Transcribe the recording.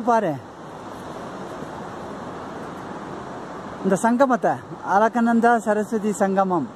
பாரு. இந்த சங்கமத்தை அலக்கநந்தா சரஸ்வதி சங்கமம்.